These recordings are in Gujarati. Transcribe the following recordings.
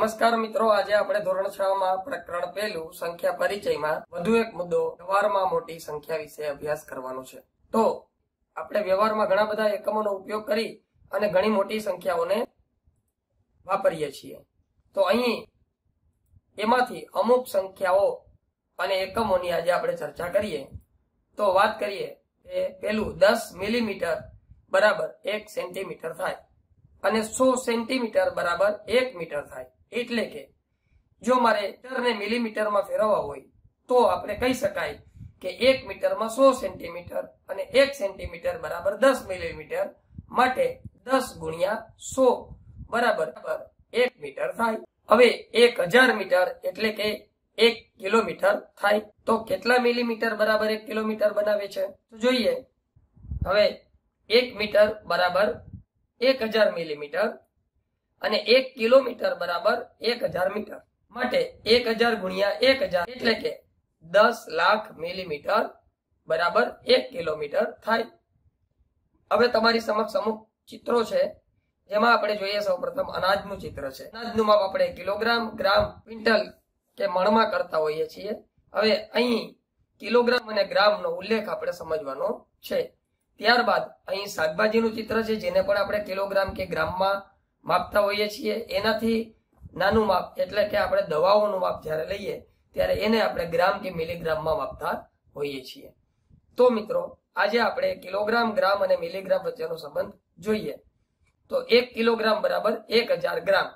નમસ્કાર મિત્રો, આજે આપણે ધોરણ છ માં પ્રકરણ પહેલું, સંખ્યા પરિચયમાં વધુ એક મુદ્દો, વ્યવહારમાં મોટી સંખ્યા વિશે અભ્યાસ કરવાનો છે. તો, આપણે વ્યવહારમાં ઘણા બધા એકમોનો ઉપયોગ કરી અને ઘણી મોટી સંખ્યાઓને વાપરીએ છીએ. તો અહીં, એમાંથી અમુક સંખ્યાઓ અને એકમોની આજે આપણે ચર્ચા કરીએ. તો વાત કરીએ કે પેલું દસ મિલીમીટર બરાબર એક સેન્ટીમીટર થાય અને સો સેન્ટીમીટર બરાબર એક મીટર થાય. એટલે કે જો મારે મીટરને મિલીમીટરમાં ફેરવવા હોય, તો આપણે કહી શકાય કે એક મીટરમાં સો સેન્ટીમીટર અને એક સેન્ટીમીટર બરાબર દસ મિલીમીટર માટે દસ ગુણ્યા સો બરાબર એક મીટર થાય. હવે એક હજાર મીટર એટલે કે એક કિલોમીટર થાય. તો કેટલા મિલીમીટર બરાબર એક કિલોમીટર બનાવે છે? તો જોઈએ. હવે એક મીટર બરાબર એક હજાર મિલીમીટર અને એક કિલોમીટર બરાબર એક હજાર મીટર. માટે એક હજાર ગુણ્યા એક હજાર એટલે કે દસ લાખ મિલીમીટર બરાબર એક કિલોમીટર થાય. હવે તમારી સમક્ષ અમુક ચિત્રો છે, જેમાં આપણે જોઈએ સૌ પ્રથમ અનાજનું ચિત્ર છે. અનાજનું માપ આપણે કિલોગ્રામ, ગ્રામ, ક્વિન્ટલ કે મણમાં કરતા હોઈએ છીએ. હવે અહીં કિલોગ્રામ અને ગ્રામનો ઉલ્લેખ આપણે સમજવાનો છે. ત્યારબાદ અહીં શાકભાજીનું ચિત્ર છે, જેને પણ આપણે કિલોગ્રામ કે ગ્રામમાં માપતા હોઈએ છીએ. એનાથી નાનું માપ એટલે કે આપણે દવાઓનું માપ જ્યારે લઈએ, ત્યારે એને આપણે ગ્રામ કે મિલીગ્રામમાં માપતા હોઈએ છીએ. તો મિત્રો, આજે આપણે કિલોગ્રામ, ગ્રામ અને મિલીગ્રામ વચ્ચેનો સંબંધ જોઈએ. તો એક કિલોગ્રામ બરાબર એક હજાર ગ્રામ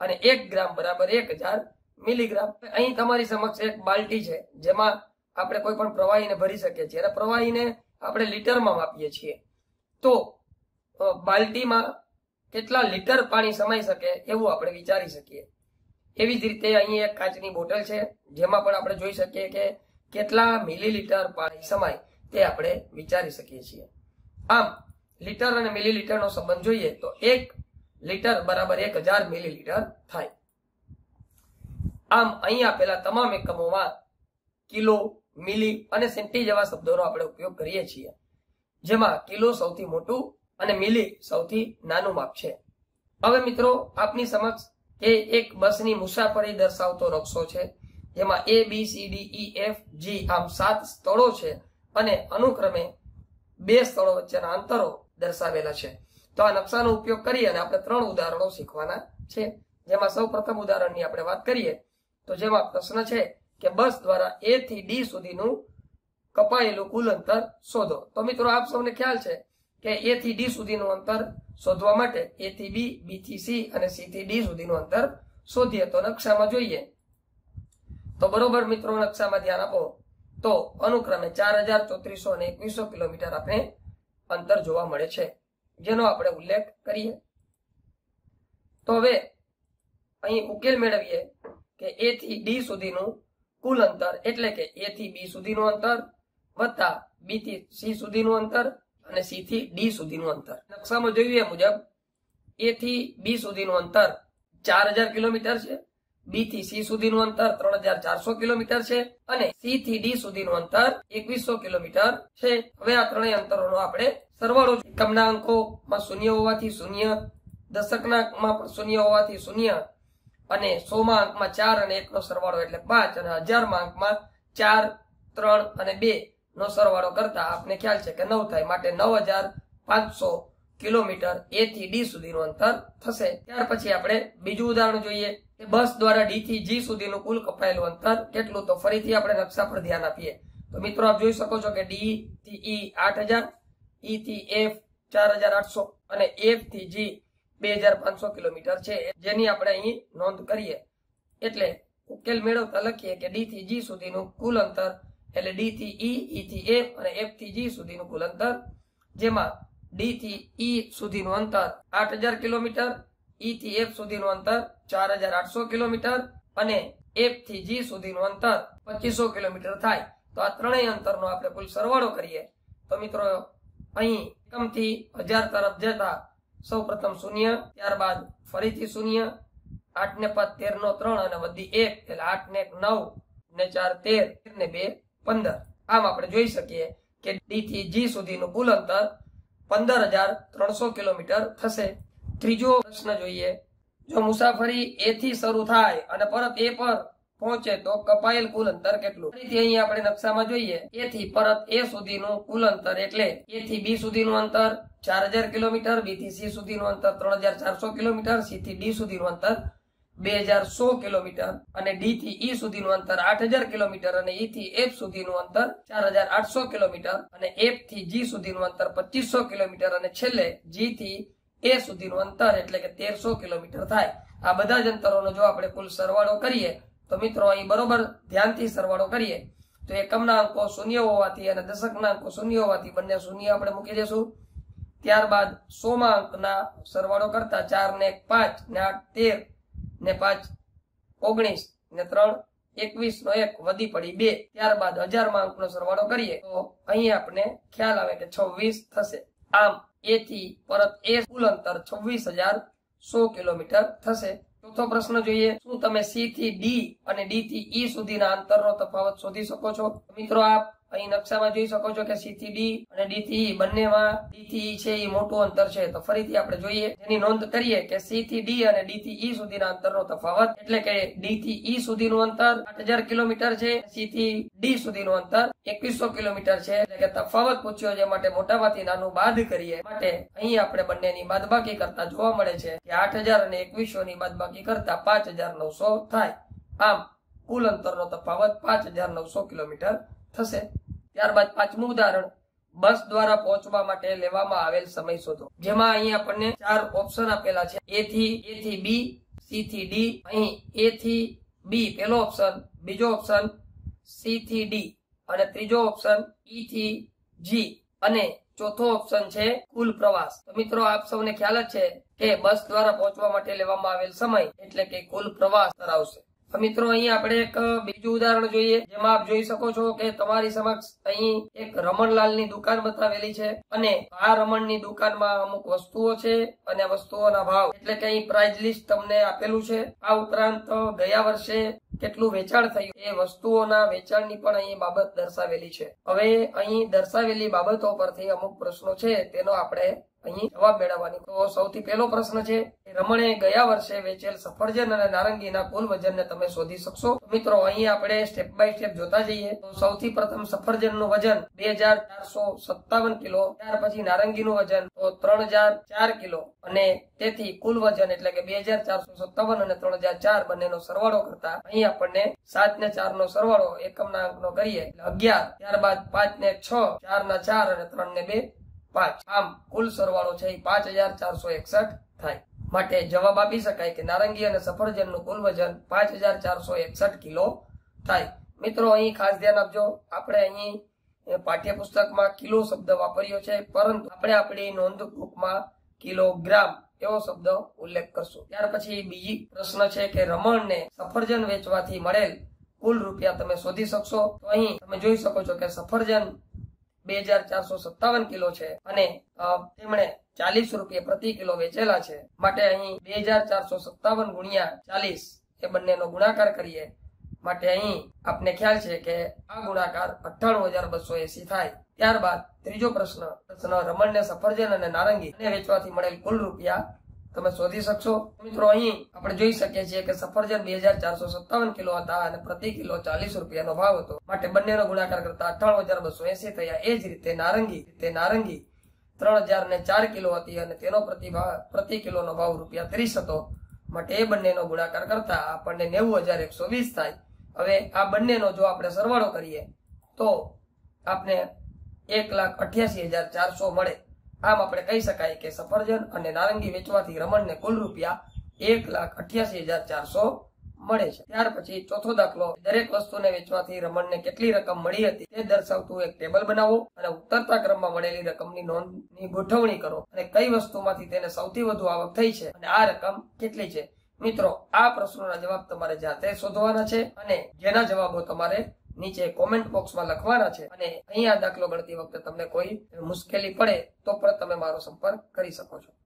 અને એક ગ્રામ બરાબર એક હજાર મિલીગ્રામ. અહીં તમારી સમક્ષ એક બાલ્ટી છે, જેમાં આપણે કોઈ પણ પ્રવાહીને ભરી શકીએ છીએ. પ્રવાહીને આપણે લીટરમાં માપીએ છીએ. તો બાલ્ટીમાં કેટલા લીટર પાણી સમાઈ શકે એવું આપણે વિચારી શકીએ. એવી જ રીતે અહીં એક કાચની બોટલ છે, જેમાં પણ આપણે જોઈ શકીએ કે કેટલા મિલીલીટર પાણી સમાય તે આપણે વિચારી શકીએ છીએ. આમ, લીટર અને મિલીલીટરનો સંબંધ જોઈએ તો એક લીટર બરાબર એક હજાર મિલીલીટર થાય. આમ, અહીં આપેલા તમામ એકમોમાં કિલો, મિલી અને સેન્ટી જેવા શબ્દોનો આપણે ઉપયોગ કરીએ છીએ, જેમાં કિલો સૌથી મોટું અને મિલી સૌથી નાનું માપ છે. હવે મિત્રો, આપની સમક્ષ એ એક બસની મુસાફરી દર્શાવતો નકશો છે, જેમાં A B C D E F G આમ સાત સ્થળો છે અને અનુક્રમે બે સ્થળો વચ્ચેના અંતરો દર્શાવેલા છે. તો આ નકશાનો ઉપયોગ કરી અને આપણે ત્રણ ઉદાહરણો શીખવાના છે. જેમાં સૌ પ્રથમ ઉદાહરણની આપણે વાત કરીએ, તો જેમાં પ્રશ્ન છે કે બસ દ્વારા એ થી ડી સુધીનું કપાયેલું કુલ અંતર શોધો. તો મિત્રો, આપ સૌને ખ્યાલ છે કે એ થી ડી સુધીનું અંતર શોધવા માટે એ થી બી બી થી સી અને સી થી ડી સુધીનું અંતર શોધીએ તો નકશામાં જોઈએ. તો બરોબર મિત્રો નકશામાં ધ્યાન આપો. તો અનુક્રમે ચાર હજાર ચોત્રીસો અને એકવીસો કિલોમીટર આપણે અંતર જોવા મળે છે, જેનો આપણે ઉલ્લેખ કરીએ. તો હવે અહીં ઉકેલ મેળવીએ કે એ થી ડી સુધીનું કુલ અંતર એટલે કે એ થી બી સુધીનું અંતર વત્તા બી થી સી સુધીનું અંતર અને સી થી ડી સુધીનું અંતર. નકશામાં જોઈએ મુજબ એ થી બી સુધીનું અંતર ચાર હજાર કિલોમીટર છે બી થી સી સુધીનું અંતર ત્રણ હજાર ચારસો કિલોમીટર છે અને સી થી ડી સુધીનું અંતર એકવીસો કિલોમીટર છે. હવે આ ત્રણેય અંતરોનો આપણે સરવાળો એકમના અંકોમાં શૂન્ય હોવાથી શૂન્ય, દશકના અંકમાં પણ શૂન્ય હોવાથી શૂન્ય અને સો માં અંકમાં ચાર અને એકનો સરવાળો એટલે પાંચ અને હજારમાં અંકમાં ચાર, ત્રણ અને બે. નો સરવાળો કરતા આપને ખ્યાલ છે કે નવ થાય માટે નવ હજાર પાંચસો કિલોમીટર એ થી ડી સુધીનું અંતર થશે. ત્યાર પછી આપણે બીજું ઉદાહરણ જોઈએ કે બસ દ્વારા ડી થી જી સુધીનું કુલ કપાયેલું અંતર કેટલું? તો ફરીથી આપણે નકશા પર ધ્યાન આપીએ. તો મિત્રો, આપ જોઈ શકો છો કે ડી થી ઈ આઠ હજાર, ઈ થી એફ ચાર હજાર આઠસો અને એફથી જી બે હજાર પાંચસો કિલોમીટર છે. જેની આપણે અહીં નોંધ કરીએ. એટલે ઉકેલ મેળવતા લખીએ કે ડી થી જી સુધીનું કુલ અંતર એટલે ડી થી ઈ ઈ થી એફ અને એફથી જી સુધીનું કુલ અંતર જેમાં ડી થી ઈ સુધીનું અંતર આઠ હજાર કિલોમીટર ઈ થી એફ સુધીનું અંતર ચાર હજાર આઠસો કિલોમીટર અને એફથી જી સુધીનું અંતર પચીસો કિલોમીટર થાય. તો આ ત્રણેય અંતરનો આપણે કુલ સરવાળો કરીએ. તો મિત્રો, અહીં એકમથી હજાર તરફ જતા સૌ પ્રથમ શૂન્ય, ત્યારબાદ ફરીથી શૂન્ય, આઠ ને પાંચ તેર નો ત્રણ અને વધી એક, એટલે આઠ ને એક નવ ને ચાર તેર, ને બે પંદર. આમ આપણે જોઈ શકીએ કે ડી થી જી સુધીનું કુલ અંતર પંદર હજાર ત્રણસો કિલોમીટર થશે. ત્રીજો પ્રશ્ન જોઈએ. જો મુસાફરી એ થી શરૂ થાય અને પરત એ પર પહોંચે તો કપાયેલ કુલ અંતર કેટલું? ફરીથી અહીં આપણે નકશામાં જોઈએ. એ થી પરત એ સુધીનું કુલ અંતર એટલે એ થી બી સુધીનું અંતર ચાર હજાર કિલોમીટર બી થી સી સુધીનું અંતર ત્રણ હજાર ચારસો કિલોમીટર સી થી ડી સુધીનું અંતર બે હજાર સો કિલોમીટર અને ડી થી ઈ સુધીનું અંતર આઠ હજાર કિલોમીટર અને ઈ થી એફ સુધીનું અંતર ચાર હજાર આઠસો કિલોમીટર અને એફથી જી સુધીનું અંતર પચીસો કિલોમીટર અને છેલ્લે જી થી એ સુધીનું અંતર એટલે કે તેરસો કિલોમીટર થાય. આ બધા જ અંતરોનો જો આપણે કુલ સરવાળો કરીએ, તો મિત્રો અહીં બરોબર ધ્યાનથી સરવાળો કરીએ. તો એકમના અંકો શૂન્ય હોવાથી અને દશકના અંકો શૂન્ય હોવાથી બંને શૂન્ય આપણે મૂકી દેશું. ત્યારબાદ સોમાં અંકના સરવાળો કરતા ચાર ને એક પાંચ ને આઠ તેર ને પાંચ, ઓગણીસ ને ત્રણ, એકવીસ નો એક વધી પડી બે. ત્યારબાદ હજારમાં અંકનો સરવાળો કરીએ તો અહીં આપણે ખ્યાલ આવે કે છવ્વીસ થશે. આમ, એ થી પરત એ કુલ અંતર છવ્વીસ હજાર સો કિલોમીટર થશે. ચોથો પ્રશ્ન જોઈએ, શું તમે સી થી ડી અને ડી થી ઈ સુધીના અંતરનો તફાવત શોધી શકો છો? મિત્રો, આપ અહીં નકશામાં જોઈ શકો છો કે સી થી ડી અને ડી થી ઈ બંનેમાં ડી થી ઈ છે, એ મોટું અંતર છે. તો ફરીથી આપણે જોઈએ એની નોંધ કરીએ કે સી થી ડી અને ડી થી ઈ સુધીના અંતરનો તફાવત, એટલે કે ડી થી ઈ સુધીનું અંતર આઠ કિલોમીટર છે સી થી ડી સુધીનું અંતર એકવીસો કિલોમીટર છે. એટલે કે તફાવત પૂછ્યો છે માટે મોટામાંથી નાનું બાદ કરીએ. માટે અહીં આપણે બંનેની બાદબાકી કરતા જોવા મળે છે કે આઠ અને એકવીસો ની બાદબાકી કરતા પાંચ થાય. આમ, કુલ અંતરનો તફાવત પાંચ કિલોમીટર થશે. ત્યારબાદ પાંચમું ઉદાહરણ. બસ દ્વારા પહોંચવા માટે લેવામાં આવેલ સમય શોધો. જેમાં અહીં આપણને ચાર ઓપ્શન આપેલા છે. એ થી એ થી બી સી થી ડી અહીં એ થી બી પેલો ઓપ્શન બીજો ઓપ્શન સી થી ડી અને ત્રીજો ઓપ્શન ઈ થી જી અને ચોથો ઓપ્શન છે કુલ પ્રવાસ. તો મિત્રો, આપ સૌને ખ્યાલ જ છે કે બસ દ્વારા પહોંચવા માટે લેવામાં આવેલ સમય એટલે કે કુલ પ્રવાસ ધરાવશે. મિત્રો, અહીં આપણે એક બીજું ઉદાહરણ જોઈએ, જેમાં આપ જોઈ શકો છો કે તમારી સમક્ષ અહીં એક રમણલાલની દુકાન બતાવેલી છે અને આ રમણની દુકાનમાં અમુક વસ્તુઓ છે અને વસ્તુઓના ભાવ. એટલે કે અહીં પ્રાઇસ લિસ્ટ તમને આપેલું છે. આ ઉપરાંત ગયા વર્ષે કેટલું વેચાણ થયું એ વસ્તુઓના વેચાણની પણ અહીં બાબત દર્શાવેલી છે. હવે અહીં દર્શાવેલી બાબતો પરથી અમુક પ્રશ્નો છે, તેનો આપણે અહીં જવાબ મેળવવાની. તો સૌથી પહેલો પ્રશ્ન છે રમણે ગયા વર્ષે વેચેલ સફરજન અને નારંગીના કુલ વજનને તમે શોધી શકશો? મિત્રો, અહીં આપણે સ્ટેપ બાય સ્ટેપ જોતા જઈએ. તો સૌથી પ્રથમ સફરજનનું વજન બે કિલો, ત્યાર પછી નારંગીનું વજન તો ત્રણ હજાર ચાર કિલો અને તેથી કુલ વજન એટલે કે બે હજાર ચારસો સત્તાવન અને ત્રણ હજાર ચાર બંનેનો સરવાળો કરતા અહીં આપણને સાત ને ચાર નો સરવાળો, એકમના અંકનો કરીએ એટલે અગિયાર, ત્યારબાદ પાંચ ને છ ચાર ના ચાર અને ત્રણ ને બે. પાંચ. આમ, કુલ સરવાળો છે પાંચ હજાર ચારસો એકસઠ થાય. માટે જવાબ આપી શકાય કે નારંગી અને સફરજનનું કુલ વજન પાંચ હજાર ચારસો એકસઠ કિલો થાય. મિત્રો, અહીં ખાસ ધ્યાન આપજો. આપણે અહીં પાઠ્યપુસ્તકમાં કિલો શબ્દ વાપર્યો છે, પરંતુ આપણે આપણી નોંધબુકમાં કિલોગ્રામ એવો શબ્દ ઉલ્લેખ કરશું. ત્યાર પછી બીજી પ્રશ્ન છે કે રમણને સફરજન વેચવાથી મળેલ કુલ રૂપિયા તમે શોધી શકશો? તો અહીં તમે જોઈ શકો છો કે સફરજન બે હજાર ચારસો સત્તાવન કિલો છે અને તેમણે ચાલીસ રૂપિયા પ્રતિ કિલો વેચેલા છે. માટે અહીં બે હજાર ચારસો સત્તાવન ગુણ્યા ચાલીસ એ બંનેનો ગુણાકાર કરીએ, માટે અહીં આપને ખ્યાલ છે કે આ ગુણાકાર અઠ્ઠાણું હજાર બસો એસી થાય. ત્યારબાદ ત્રીજો પ્રશ્ન પ્રશ્ન રમણને સફરજન અને નારંગી અને વેચવાથી મળેલ કુલ રૂપિયા તમે શોધી શકશો? મિત્રો, અહીં આપણે જોઈ શકીએ છીએ કે સફરજન બે હજાર ચારસો સત્તાવન કિલો હતા અને પ્રતિ કિલો ચાલીસ રૂપિયાનો ભાવ હતો. માટે બંનેનો ગુણાકાર કરતા અઠાણું હજાર બસો એસી થયા. એ જ રીતે નારંગી, તે નારંગી ત્રણ હજાર ને ચાર કિલો હતી અને તેનો પ્રતિ પ્રતિ કિલોનો ભાવ રૂપિયા ત્રીસ હતો. માટે એ બંનેનો ગુણાકાર કરતા આપણને નેવું હજાર એકસો વીસ થાય. હવે આ બંનેનો જો આપણે સરવાળો કરીએ, તો આપણે એક લાખ અઠ્યાસી હજાર ચારસો મળે. આમ આપણે કહી શકાય કે સફરજન અને નારંગી વેચવાથી રમણને કુલ રૂપિયા એક લાખ અઠ્યાસી હજાર ચારસો મળે છે. ત્યાર પછી ચોથો દાખલો, દરેક વસ્તુને વેચવાથી રમણને કેટલી રકમ મળી હતી તે દર્શાવતું એક ટેબલ બનાવો અને ઉતરતા ક્રમમાં મળેલી રકમની નોંધની ગોઠવણી કરો અને કઈ વસ્તુમાંથી તેને સૌથી વધુ આવક થઈ છે અને આ રકમ કેટલી છે. મિત્રો, આ પ્રશ્નોના જવાબ તમારે જાતે શોધવાના છે અને જેના જવાબો તમારે નીચે કોમેન્ટ બોક્સમાં લખવાના છે. અને અહીંયા દાખલો ગણતી વખતે તમને કોઈ મુશ્કેલી પડે તો પણ તમે મારો સંપર્ક કરી શકો છો.